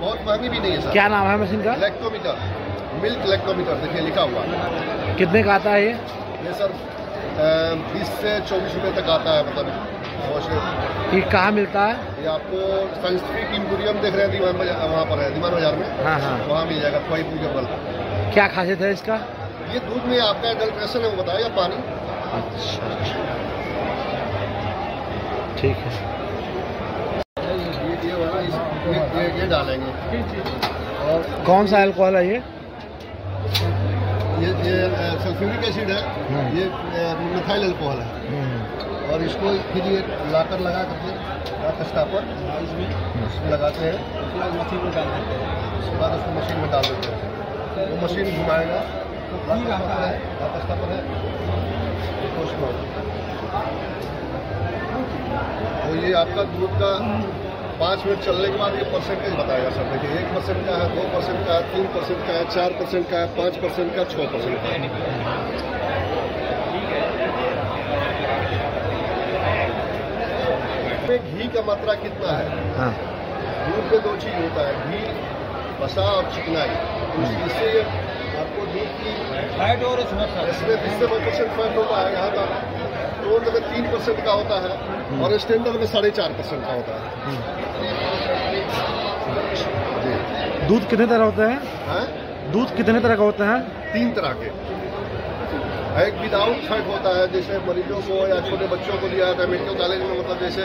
बहुत महँगी भी नहीं है सर। क्या नाम है मशीन का? इलेक्ट्रोमीटर मिल्क इलेक्ट्रोमीटर देखिए लिखा हुआ कितने का आता है ये? ये सर बीस से चौबीस रुपये तक आता है मतलब ये कहाँ मिलता है? ये आपको साइंटिफिक इम्पोरियम देख रहे हैं वहाँ पर है दीवान बाज़ार में। हाँ हाँ। वहाँ मिल जाएगा खोईपुर के बल क्या खासियत है इसका? ये दूध में आपका एडल्ट्रेशन है वो बताएगा पानी। अच्छा अच्छा। ठीक है ये ये वाला इस ये, ये डालेंगे। और कौन सा अल्कोहल है ये? ये ये सल्फ्यूरिक एसिड है। हम्म। ये मिथाइल अल्कोहल है। हम्म, और इसको फिर ये लाकर लगा करके स्टापर इसमें इसमें लगाते हैं। उसके बाद मशीन में डालते हैं। उसके बाद उसको मशीन में डाल देते हैं। वो मशीन घुमाएगा। स्टापर है लाकर स्टापर है। तो ये आपका दूध का पाँच मिनट चलने के बाद ये परसेंटेज बताएगा सर देखिए एक परसेंट का है दो परसेंट का है तीन परसेंट का है चार परसेंट का है पाँच परसेंट का छः परसेंट का। है घी का मात्रा कितना है? हाँ। दूध में दो चीज़ होता है घी वसा और चिकनाई। उस- इससे आपको दूध की फैट और इसमें इसमें फैट होता है यहाँ का टोल में तीन परसेंट का होता है और स्टैंडर्ड में साढ़े चार परसेंट का होता है। दूध कितने तरह होते हैं? हैं? दूध कितने तरह का होता है? तीन तरह के। एक विदाउट फैट होता है जैसे मरीजों को या छोटे बच्चों को दिया जाता है मेडिकल कॉलेज में मतलब जैसे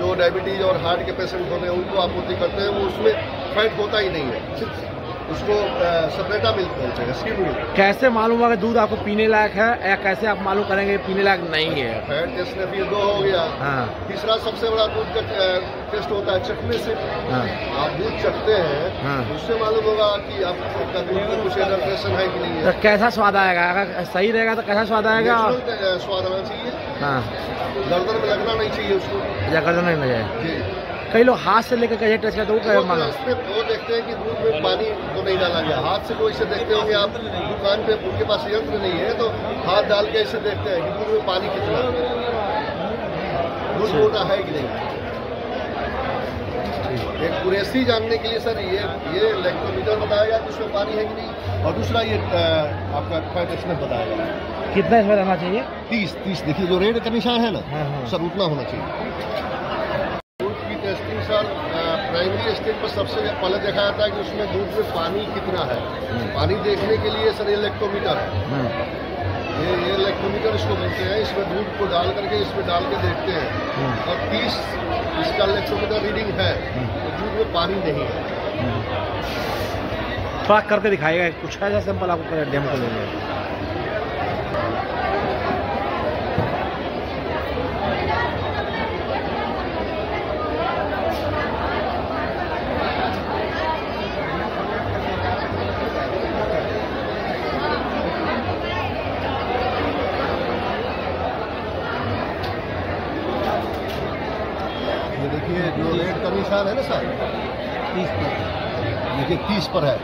जो डायबिटीज़ और हार्ट के पेशेंट होते हैं उनको आपूर्ति करते हैं वो उसमें फैट होता ही नहीं है। सिर्फ़ उसको सेपरेटा मिल्क हैं स्किम मिल्क कैसे मालूम होगा दूध आपको पीने लायक है या कैसे आप मालूम करेंगे पीने लायक नहीं है? फैट टेस्ट में फिर दो हो गया। हाँ। तीसरा सबसे बड़ा दूध का टेस्ट होता है चखने से। हाँ। आप दूध चखते हैं हाँ। उससे मालूम होगा कि आपका दूध में कुछ एडल्ट्रेशन है कि नहीं तो है कैसा स्वाद आएगा? अगर सही रहेगा तो कैसा स्वाद आएगा? स्वाद आना चाहिए। हाँ। गर्दन में लगना नहीं चाहिए उसको। या गर्दन नहीं लगे जी। कई लोग हाथ से लेकर कैसे टेस्ट करते हैं वो तो मानो। वो देखते हैं कि दूध में पानी तो नहीं डाला गया। हाथ से तो ऐसे देखते होंगे आप दुकान पे उनके पास यंत्र नहीं है तो हाथ डाल के ऐसे देखते हैं कि दूध में पानी कितना दूध मोटा है कि नहीं? एक कुरेसी जानने के लिए सर ये ये इलेक्ट्रोमीटर बताएगा कि उसमें पानी है कि नहीं? और दूसरा ये आपका फैट एक्सनेस बताएगा कितना इसमें रहना चाहिए? तीस तीस। देखिए जो रेड का निशान है ना हाँ, हाँ। सर उतना होना चाहिए। सर प्राइमरी स्टेज पर सबसे पहले देखा जाता है कि उसमें दूध में पानी कितना है। पानी देखने के लिए सर इलेक्ट्रोमीटर है। हम्म, ये इलेक्ट्रोमीटर इसको बोलते हैं। इसमें दूध को डाल करके इसमें डाल के देखते हैं। हम्म, और तीस इसका इलेक्ट्रोमीटर रीडिंग है। तो दूध में पानी नहीं है। हम्म। थोड़ा करके दिखाएगा कुछ ऐसा सिंपल आपको डेमो को लेंगे ये देखिए जो रेट का निशान है ना सर तीस पर। देखिए तीस पर है।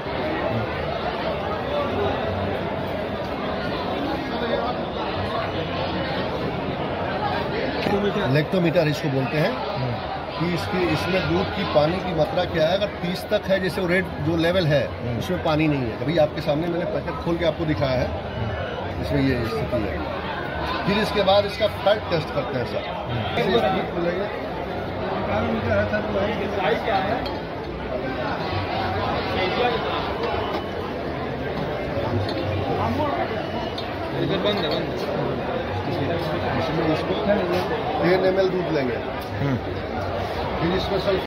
इलेक्ट्रोमीटर इसको बोलते हैं कि इसकी इसमें दूध की पानी की मात्रा क्या है? अगर तीस तक है जैसे वो रेड जो लेवल है उसमें पानी नहीं है। कभी आपके सामने मैंने पैकेट खोल के आपको दिखाया है। इसमें ये स्थिति है। फिर इसके बाद इसका फैट टेस्ट करते हैं सर एल बंद है बंद इसमें इसको टेन एम दूध लेंगे। हम्म, फिर इसमें